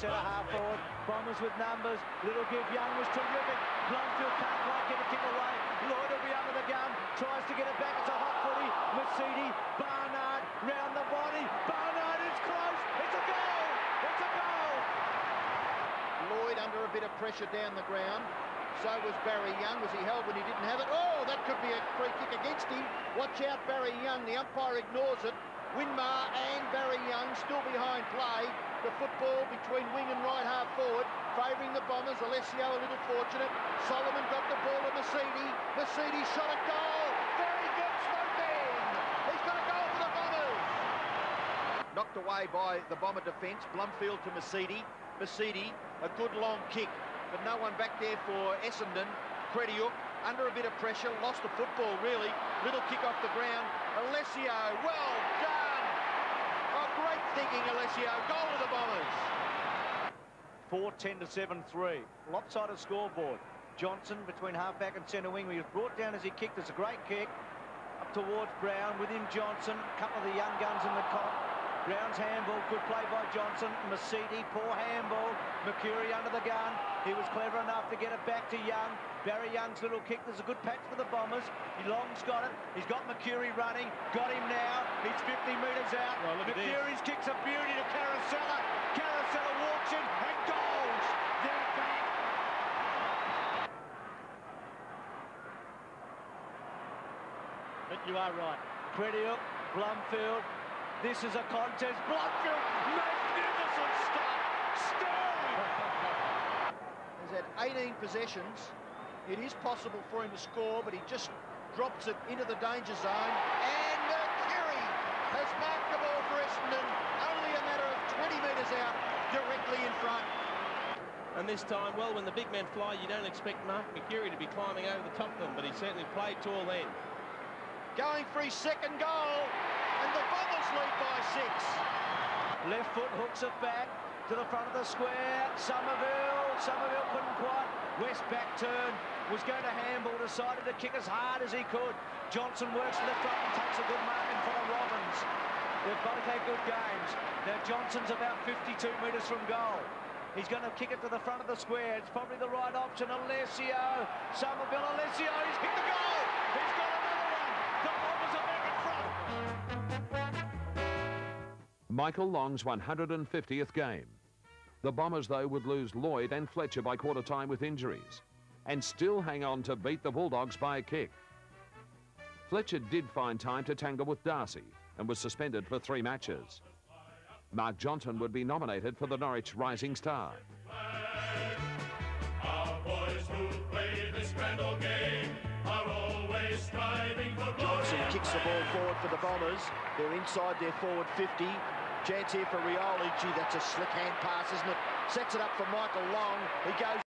centre half forward. Bombers with numbers. Little give Young was terrific. Blumfield can't quite get a kick away. Lloyd will be under the gun. Tries to get it back. It's a hot footy. Misiti. Barnard round the body. Barnard is close. It's a goal. It's a goal. Lloyd under a bit of pressure down the ground. So was Barry Young. Was he held when he didn't have it? Oh, that could be a free kick against him. Watch out, Barry Young. The umpire ignores it. Winmar and Barry Young still behind play. The football between wing and right half forward, favouring the Bombers. Alessio a little fortunate. Solomon got the ball to Misiti. Misiti shot a goal. Very good, Smoking. He's got a goal for the Bombers. Knocked away by the Bomber defence. Blumfield to Misiti. Misiti, a good long kick but no one back there for Essendon. Kretiuk under a bit of pressure, lost the football really. Little kick off the ground. Alessio, well done. Thinking, Alessio. Goal of the Bombers. 4-10 to 7-3. Lopsided scoreboard. Johnson between halfback and centre wing. He was brought down as he kicked. It's a great kick. Up towards Brown. With him Johnson. A couple of the young guns in the cop. Brown's handball, good play by Johnson. Misiti, poor handball. Mercuri under the gun. He was clever enough to get it back to Young. Barry Young's little kick. There's a good patch for the Bombers. He Long's got it. He's got Mercuri running. Got him now. He's 50 metres out. Well, Mercuri's kick's a beauty to Caracella. Caracella walks in and goals. They're back. But you are right. Kretiuk, Blumfield, this is a contest. Blumfield, magnificent stuff. Sterling. He's had 18 possessions. It is possible for him to score, but he just drops it into the danger zone. And Mercuri has marked the ball for Essendon. Only a matter of 20 metres out, directly in front. And this time, well, when the big men fly, you don't expect Mark Mercuri to be climbing over the top of them, but he certainly played tall then. Going for his second goal and the Bombers lead by six. Left foot hooks it back to the front of the square. Somerville, Somerville couldn't quite. West back turn, was going to handball, decided to kick as hard as he could. Johnson works to the front and takes a good mark in front of Robbins. They've both had good games. Now Johnson's about 52 metres from goal. He's going to kick it to the front of the square. It's probably the right option. Alessio, Somerville, Alessio, he's hit the goal. He's got another one. The Bombers are back in front. Michael Long's 150th game. The Bombers, though, would lose Lloyd and Fletcher by quarter time with injuries and still hang on to beat the Bulldogs by a kick. Fletcher did find time to tangle with Darcy and was suspended for three matches. Mark Johnson would be nominated for the Norwich Rising Star. Our boys who play this grand old game are always striving for Johnson kicks the ball forward for the Bombers. They're inside their forward 50. Chance here for Rioli. Gee, that's a slick hand pass, isn't it? Sets it up for Michael Long. He goes